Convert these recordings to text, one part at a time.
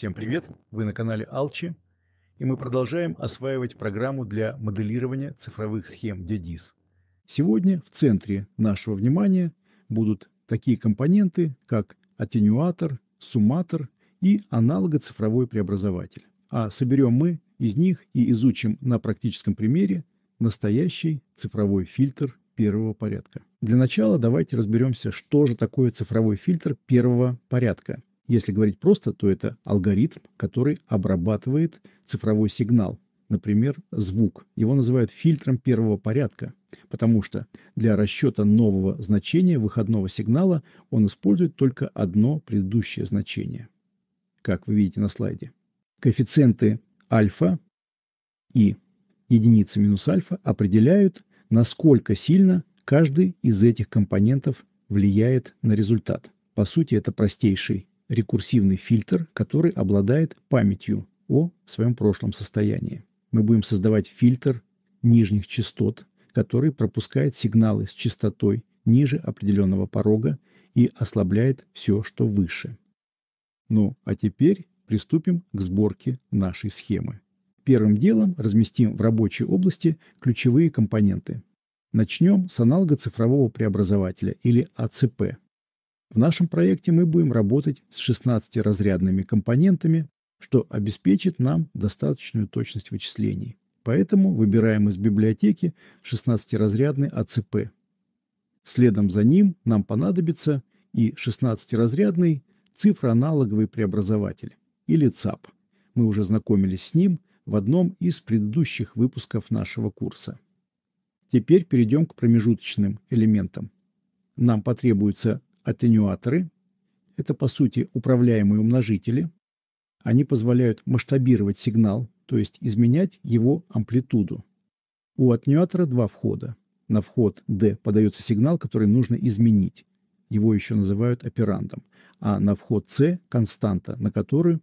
Всем привет! Вы на канале Алчи, и мы продолжаем осваивать программу для моделирования цифровых схем DEDIS. Сегодня в центре нашего внимания будут такие компоненты, как атенюатор, сумматор и аналогоцифровой преобразователь. А соберем мы из них и изучим на практическом примере настоящий цифровой фильтр первого порядка. Для начала давайте разберемся, что же такое цифровой фильтр первого порядка – если говорить просто, то это алгоритм, который обрабатывает цифровой сигнал, например, звук. Его называют фильтром первого порядка, потому что для расчета нового значения выходного сигнала он использует только одно предыдущее значение, как вы видите на слайде. Коэффициенты альфа и единица минус альфа определяют, насколько сильно каждый из этих компонентов влияет на результат. По сути, это простейший рекурсивный фильтр, который обладает памятью о своем прошлом состоянии. Мы будем создавать фильтр нижних частот, который пропускает сигналы с частотой ниже определенного порога и ослабляет все, что выше. Ну, а теперь приступим к сборке нашей схемы. Первым делом разместим в рабочей области ключевые компоненты. Начнем с аналога цифрового преобразователя или АЦП. В нашем проекте мы будем работать с 16-разрядными компонентами, что обеспечит нам достаточную точность вычислений. Поэтому выбираем из библиотеки 16-разрядный АЦП. Следом за ним нам понадобится и 16-разрядный цифроаналоговый преобразователь, или ЦАП. Мы уже знакомились с ним в одном из предыдущих выпусков нашего курса. Теперь перейдем к промежуточным элементам. Нам потребуется Атенюаторы – это, по сути, управляемые умножители. Они позволяют масштабировать сигнал, то есть изменять его амплитуду. У атенюатора два входа. На вход D подается сигнал, который нужно изменить. Его еще называют операндом. А на вход C – константа, на которую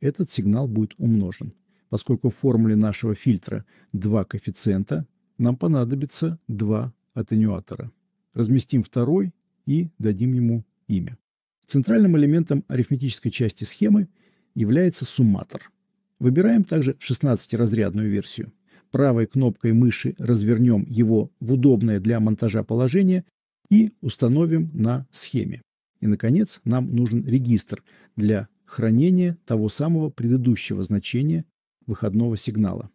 этот сигнал будет умножен. Поскольку в формуле нашего фильтра два коэффициента, нам понадобится два атенюатора. Разместим второй и дадим ему имя. Центральным элементом арифметической части схемы является сумматор. Выбираем также 16-разрядную версию. Правой кнопкой мыши развернем его в удобное для монтажа положение и установим на схеме. И, наконец, нам нужен регистр для хранения того самого предыдущего значения выходного сигнала.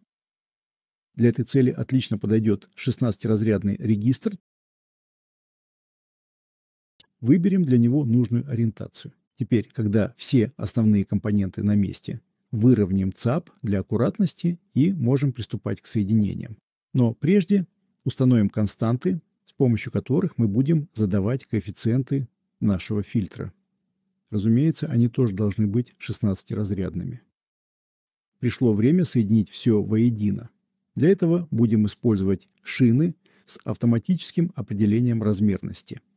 Для этой цели отлично подойдет 16-разрядный регистр Выберем для него нужную ориентацию. Теперь, когда все основные компоненты на месте, выровняем ЦАП для аккуратности и можем приступать к соединениям. Но прежде установим константы, с помощью которых мы будем задавать коэффициенты нашего фильтра. Разумеется, они тоже должны быть 16-разрядными. Пришло время соединить все воедино. Для этого будем использовать шины с автоматическим определением размерности –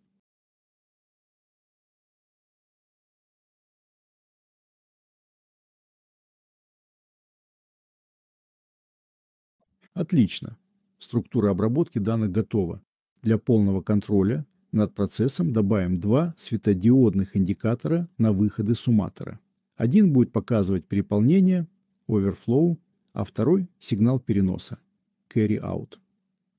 Отлично. Структура обработки данных готова. Для полного контроля над процессом добавим два светодиодных индикатора на выходы сумматора. Один будет показывать переполнение, overflow, а второй – сигнал переноса, carry out.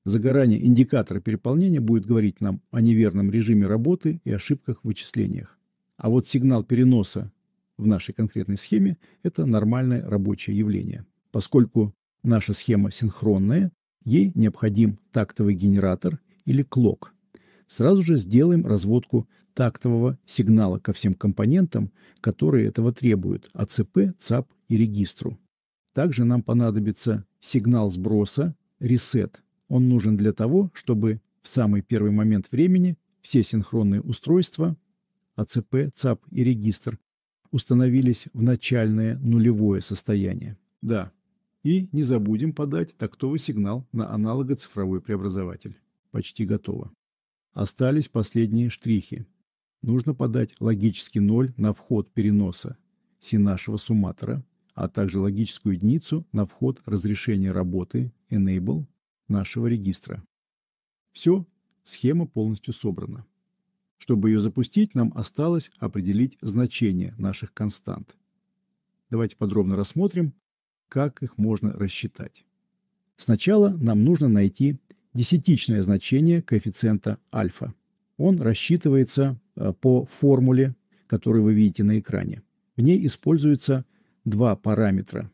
Загорание индикатора переполнения будет говорить нам о неверном режиме работы и ошибках в вычислениях. А вот сигнал переноса в нашей конкретной схеме – это нормальное рабочее явление. Поскольку Наша схема синхронная, ей необходим тактовый генератор или клок. Сразу же сделаем разводку тактового сигнала ко всем компонентам, которые этого требуют – АЦП, ЦАП и регистру. Также нам понадобится сигнал сброса, ресет. Он нужен для того, чтобы в самый первый момент времени все синхронные устройства АЦП, ЦАП и регистр установились в начальное нулевое состояние. Да, и не забудем подать тактовый сигнал на аналого-цифровой преобразователь. Почти готово. Остались последние штрихи. Нужно подать логический ноль на вход переноса си нашего сумматора, а также логическую единицу на вход разрешения работы enable нашего регистра. Все, схема полностью собрана. Чтобы ее запустить, нам осталось определить значение наших констант. Давайте подробно рассмотрим, как их можно рассчитать. Сначала нам нужно найти десятичное значение коэффициента альфа. Он рассчитывается э, по формуле, которую вы видите на экране. В ней используются два параметра.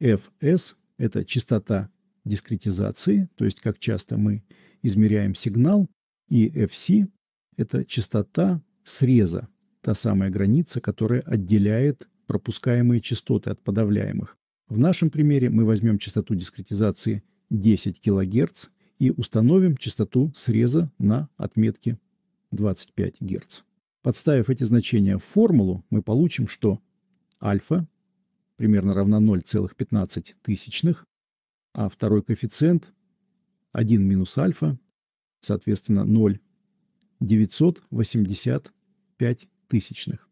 fs – это частота дискретизации, то есть как часто мы измеряем сигнал, и fc – это частота среза, та самая граница, которая отделяет пропускаемые частоты от подавляемых. В нашем примере мы возьмем частоту дискретизации 10 кГц и установим частоту среза на отметке 25 Гц. Подставив эти значения в формулу, мы получим, что альфа примерно равна 0,15, а второй коэффициент 1 минус альфа, соответственно 0,985 тысячных.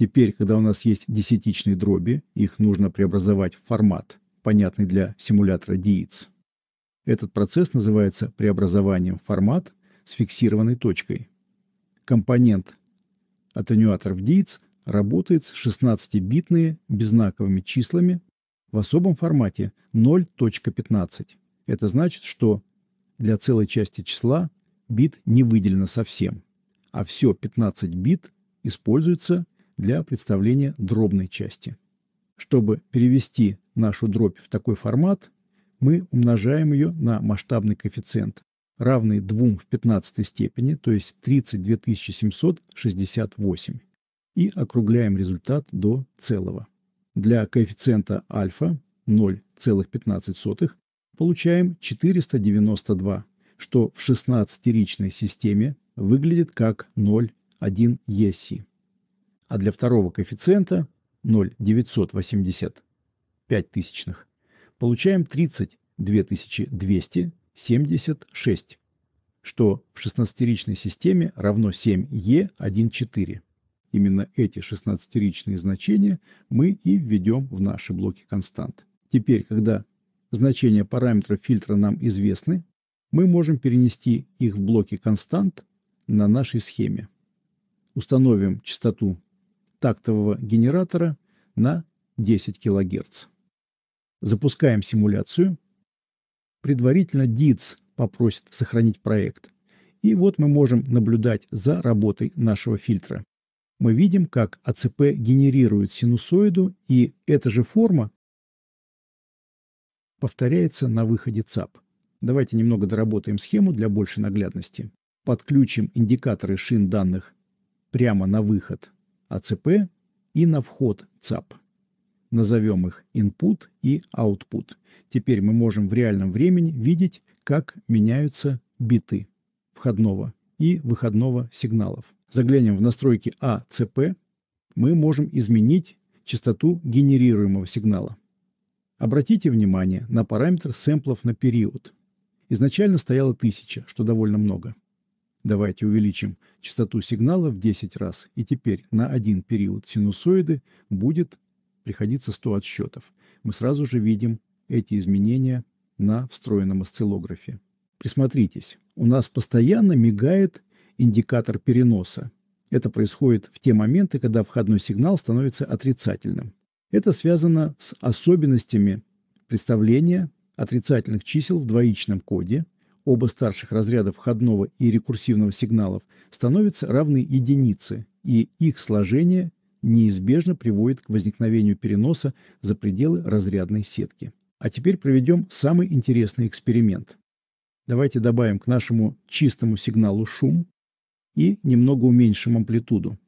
Теперь, когда у нас есть десятичные дроби, их нужно преобразовать в формат, понятный для симулятора DITS. Этот процесс называется преобразованием в формат с фиксированной точкой. Компонент аттенюаторов DITS работает с 16-битные беззнаковыми числами в особом формате 0.15. Это значит, что для целой части числа бит не выделено совсем, а все 15 бит используется для представления дробной части. Чтобы перевести нашу дробь в такой формат, мы умножаем ее на масштабный коэффициент, равный 2 в 15 степени, то есть 32 768, и округляем результат до целого. Для коэффициента альфа 0,15 получаем 492, что в 16-ричной системе выглядит как 0,1 ЕСИ а для второго коэффициента 0,985 тысячных получаем 32 276, что в 16-ричной системе равно 7Е14. Именно эти 16-ричные значения мы и введем в наши блоки констант. Теперь, когда значения параметров фильтра нам известны, мы можем перенести их в блоки констант на нашей схеме. Установим частоту тактового генератора на 10 кГц. Запускаем симуляцию. Предварительно DITS попросит сохранить проект. И вот мы можем наблюдать за работой нашего фильтра. Мы видим, как АЦП генерирует синусоиду, и эта же форма повторяется на выходе ЦАП. Давайте немного доработаем схему для большей наглядности. Подключим индикаторы шин данных прямо на выход АЦП и на вход ЦАП. Назовем их input и output. Теперь мы можем в реальном времени видеть, как меняются биты входного и выходного сигналов. Заглянем в настройки АЦП. Мы можем изменить частоту генерируемого сигнала. Обратите внимание на параметр сэмплов на период. Изначально стояло 1000, что довольно много. Давайте увеличим частоту сигнала в 10 раз, и теперь на один период синусоиды будет приходиться 100 отсчетов. Мы сразу же видим эти изменения на встроенном осциллографе. Присмотритесь, у нас постоянно мигает индикатор переноса. Это происходит в те моменты, когда входной сигнал становится отрицательным. Это связано с особенностями представления отрицательных чисел в двоичном коде – оба старших разряда входного и рекурсивного сигналов становятся равны единице, и их сложение неизбежно приводит к возникновению переноса за пределы разрядной сетки. А теперь проведем самый интересный эксперимент. Давайте добавим к нашему чистому сигналу шум и немного уменьшим амплитуду,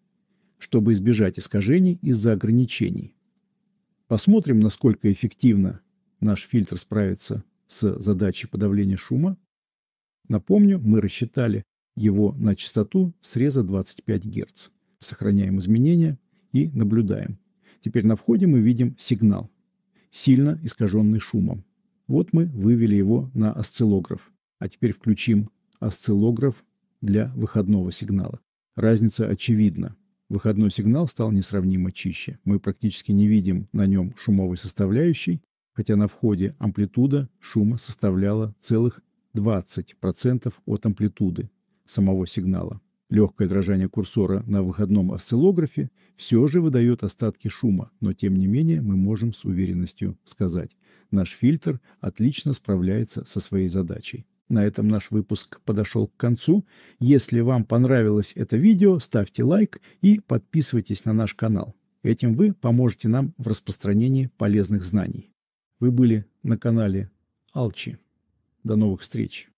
чтобы избежать искажений из-за ограничений. Посмотрим, насколько эффективно наш фильтр справится с задачей подавления шума Напомню, мы рассчитали его на частоту среза 25 Гц. Сохраняем изменения и наблюдаем. Теперь на входе мы видим сигнал, сильно искаженный шумом. Вот мы вывели его на осциллограф. А теперь включим осциллограф для выходного сигнала. Разница очевидна. Выходной сигнал стал несравнимо чище. Мы практически не видим на нем шумовой составляющей, хотя на входе амплитуда шума составляла целых 20% от амплитуды самого сигнала. Легкое дрожание курсора на выходном осциллографе все же выдает остатки шума, но тем не менее мы можем с уверенностью сказать, наш фильтр отлично справляется со своей задачей. На этом наш выпуск подошел к концу. Если вам понравилось это видео, ставьте лайк и подписывайтесь на наш канал. Этим вы поможете нам в распространении полезных знаний. Вы были на канале Алчи. До новых встреч!